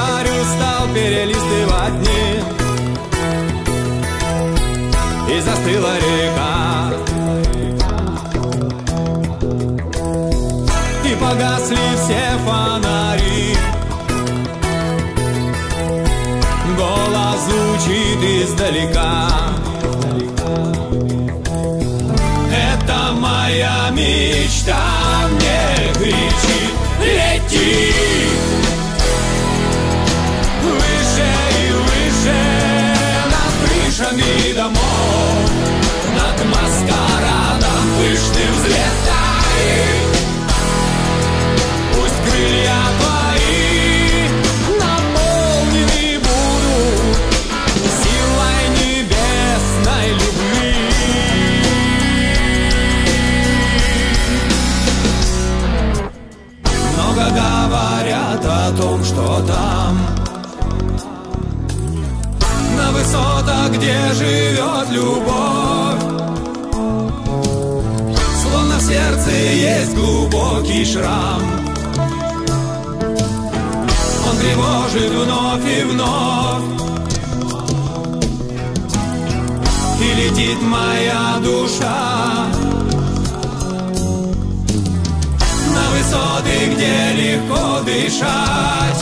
Зарю стал перелистывать дни. И застыла река. И погасли все фонари. Голос звучит издалека. Это моя мечта. Домов Над маскарадом пышным взлетай Пусть крылья твои наполнены будут Силой небесной любви Много говорят о том, что там На высотах, где живет любовь. Словно в сердце есть глубокий шрам. Он тревожит вновь и вновь. И летит моя душа. На высоты, где легко дышать